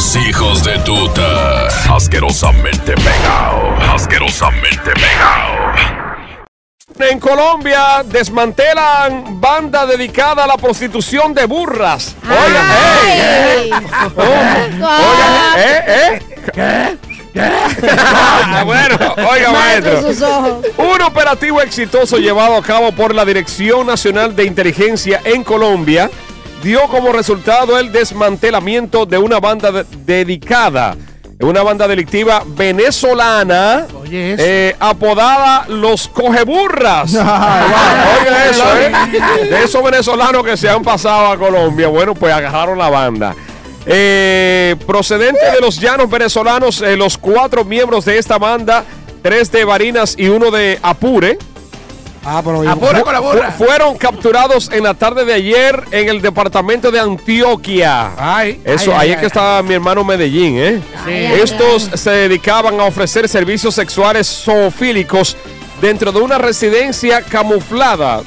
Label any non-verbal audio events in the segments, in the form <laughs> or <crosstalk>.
Los hijos de tuta. Asquerosamente pegado. Asquerosamente pegado. En Colombia desmantelan banda dedicada a la prostitución de burras. Oigan, ey, Oigan, ¿eh? ¿Eh? Ah, bueno, oiga, maestro. Un operativo exitoso llevado a cabo por la Dirección Nacional de Inteligencia en Colombia dio como resultado el desmantelamiento de una banda de- dedicada, una banda delictiva venezolana Oye, eh, apodada Los Cogeburras. <laughs> Oiga eso, ¿eh? De esos venezolanos que se han pasado a Colombia, bueno, pues agarraron la banda. Eh, procedente de los llanos venezolanos, eh, los cuatro miembros de esta banda, tres de Barinas y uno de Apure, Ah, pero Apura con la burra. fu- fueron capturados en la tarde de ayer en el departamento de Antioquia. Ay, Eso, ay, ahí ay, es que ay. estaba mi hermano Medellín, ¿eh? Sí. Estos se dedicaban a ofrecer servicios sexuales zoofílicos dentro de una residencia camuflada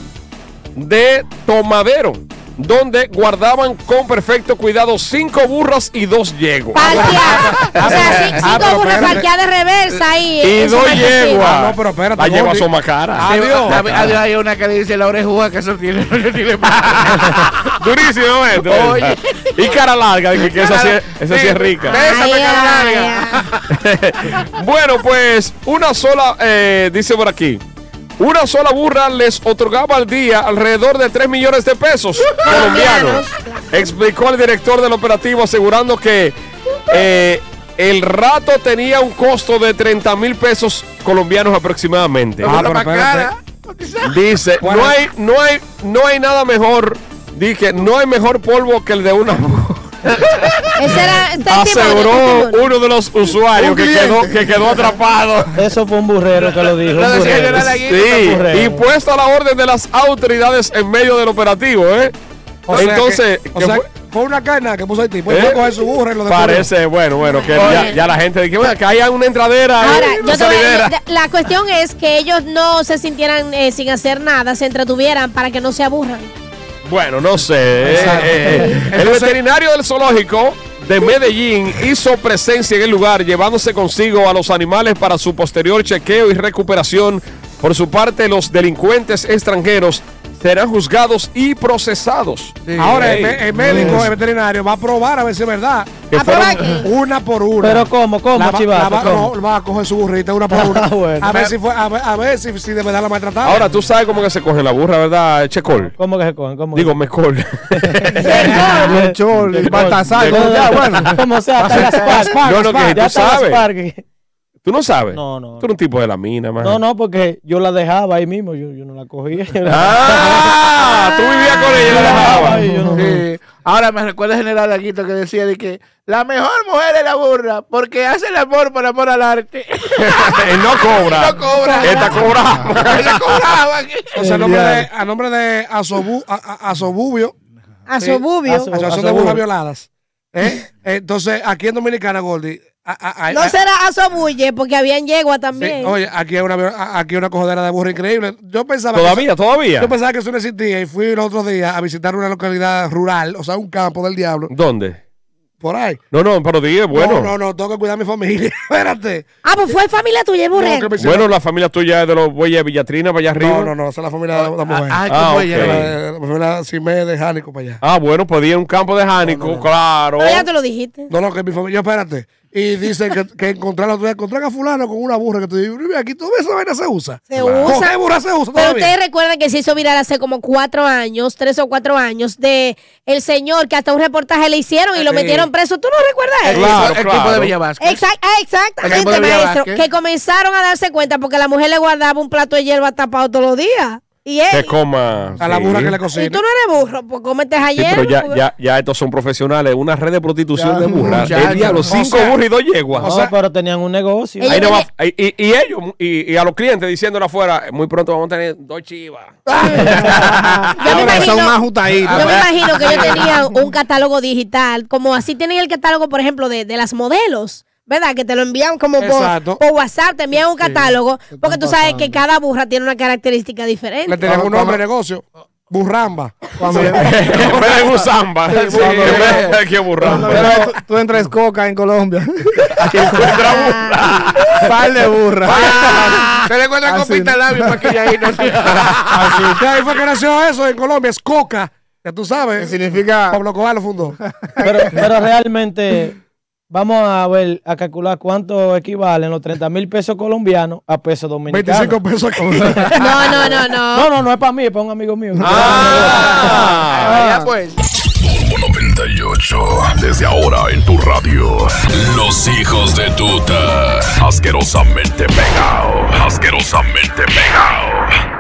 de Tomadero, donde guardaban con perfecto cuidado cinco burras y dos yeguas. Parquear. <laughs> O sea, Ah, cinco burras espérate. parqueadas de reversa ahí. Y dos yeguas. Ah, no, pero espérate, Las yeguas son más caras. Adiós. Adiós. Adiós, hay una que le dice la orejuga que eso tiene. <laughs> <laughs> Durísimo esto. Oye. Y cara larga, que, que esa sí, es- esa sí es rica. Bésame, Ay, cara ay, larga. bueno, pues una sola, eh, dice por aquí, una sola burra les otorgaba al día alrededor de 3 millones de pesos <laughs> colombianos. Explicó el director del operativo asegurando que eh, el rato tenía un costo de 30 mil pesos colombianos aproximadamente. Ah, La pero espérate. Dice, Bueno. no hay, no hay, no hay nada mejor. Dije, no hay mejor polvo que el de una <laughs> Ese era. este aseguró uno de los usuarios que quedó, que quedó atrapado. Eso fue un burrero que lo dijo. Un burrero. Sí, y puesto a la orden de las autoridades en medio del operativo, ¿eh? O sea Entonces, que- o que sea, fue- fue una carna que puso el tipo. ¿Eh? Él fue a coger su burra y lo dejó. parece, bueno, bueno, que ya, ya la gente dice, bueno, que haya una entradera, Ahora, yo te voy a- la cuestión es que ellos no se sintieran eh, sin hacer nada, se entretuvieran para que no se aburran. Bueno, no sé. eh, eh, eh. El veterinario del zoológico de Medellín hizo presencia en el lugar, llevándose consigo a los animales para su posterior chequeo y recuperación. Por su parte, los delincuentes extranjeros serán juzgados y procesados. Ahora, Ey. el, el médico, el veterinario, va a probar a ver si es verdad. Que ¿A fueron-? Una por una. Pero ¿cómo? ¿Cómo, La chivato? la va, ¿Cómo? no, va a coger su burrita una por <laughs> una. Ah, bueno. A ver si fue, a ver, a ver si, si de verdad la maltrataron. Ahora, tú sabes cómo que se coge la burra, ¿verdad, Checol? ¿Cómo que se cogen? ¿Cómo Digo, mecol. El chol, el Baltasar. Baltasar, ya, bueno. Como sea, hasta las Spark. No, no, que tú sabes. ¿Tú no sabes? No, no. Tú eres un tipo de la mina, man. No, no, porque yo la dejaba ahí mismo, yo, yo no la cogía. Ah, tú vivías con ella y la dejabas. Ay, yo no- Sí. Ahora me recuerda el general Aguito que decía de que la mejor mujer es la burra porque hace el amor por amor al arte. <laughs> Él no cobra. No cobra. Esta cobra. Ella cobraba. O sea, a nombre de, a nombre de Asobu, a, a- Asobubio, A Sí. Asociación de Asobubio. Burras Violadas. ¿eh? Entonces, aquí en Dominicana, Gordy. A- a- a- No a- será Asobuye, porque habían yegua sí, también. oye, aquí hay una, aquí hay una cogedera de burra increíble. Yo pensaba que Todavía, eso- todavía. yo pensaba que eso no existía y fui el otro día a visitar una localidad rural, o sea, un campo del diablo, ¿Dónde? por ahí. No, no, pero dije, bueno. No, no, no, tengo que cuidar a mi familia. <laughs> Espérate. Ah, pues fue familia tuya, el No, burrero. hicieron- Bueno, la familia tuya es de los bueyes de Villatrina para allá arriba. no, no, no, esa es la familia de la mujer. Ay, Ah, cómo ok. ella. La, la familia Simé de Jánico para allá. Ah, bueno, podía ir a un campo de Jánico, No, no, no. claro. Pero ya te lo dijiste. No, no, que mi familia, yo, espérate. Y dicen que, que encontraron, tú encontraron a fulano con una burra que tú dices, "Mira, aquí tú ves esa vaina se usa. Se ¿Con usa. qué burra se usa Pero todavía? ustedes recuerdan que se hizo viral hace como cuatro años, tres o cuatro años, de el señor que hasta un reportaje le hicieron y lo metieron preso. ¿Tú no recuerdas eso? Claro, el claro. tipo de Villa Vázquez. Exact- ah, exactamente, maestro. Que comenzaron a darse cuenta porque la mujer le guardaba un plato de hierba tapado todos los días. Y él. Que coma. A la sí. burra que le Y cocina. tú no eres burro, pues cómete Sí, ayer. pero ya, ya, ya estos son profesionales, una red de prostitución Ya, de burras. ya, El diablo, ya. cinco O sea, burras y dos yeguas. No, pero tenían un negocio. Ellos Ahí no va- tenían- y, y- y ellos, y, y a los clientes diciéndole afuera, muy pronto vamos a tener dos chivas. <laughs> <laughs> Yo me Ahora son imagino- más. Yo me imagino que ellos <laughs> tenían un catálogo digital, como así tenían el catálogo, por ejemplo, de, de las modelos. ¿Verdad? Que te lo envían como por, por WhatsApp, te envían un catálogo, ¿qué porque tú sabes pasando? que cada burra tiene una característica Le diferente. tenían un nombre de negocio. burramba. Cuando, En vez de Gusamba. Sí, en vez de que burramba. Pero tú, tú entras coca en Colombia. <laughs> Par de burra. <laughs> Se le encuentra copita labio para que ella ahí no <laughs> se... Así. De ahí fue que nació eso en Colombia, es coca. Ya tú sabes. significa Pablo Cobar lo fundó. Pero, pero realmente, vamos a ver, a calcular cuánto equivalen los 30 mil pesos colombianos a pesos dominicanos. 25 pesos aquí. No, no, no, no. No, no, no es para mí, es para un amigo mío. Ah. Ya pues. Turbo 98. Desde ahora en tu radio. Los hijos de tuta. Asquerosamente pegado. Asquerosamente pegado.